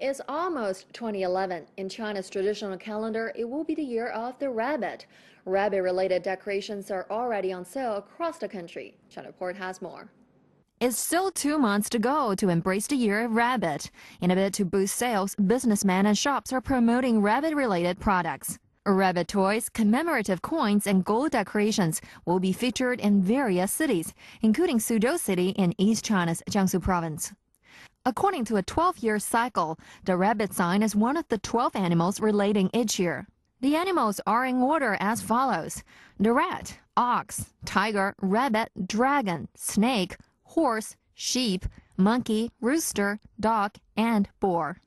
It's almost 2011. In China's traditional calendar, it will be the year of the rabbit. Rabbit related decorations are already on sale across the country. China Report has more. It's still two months to go to embrace the year of rabbit. In a bid to boost sales, businessmen and shops are promoting rabbit related products. Rabbit toys, commemorative coins, and gold decorations will be featured in various cities, including Suzhou City in East China's Jiangsu province. According to a 12-year cycle, the rabbit sign is one of the 12 animals relating each year. The animals are in order as follows. The rat, ox, tiger, rabbit, dragon, snake, horse, sheep, monkey, rooster, dog, and boar.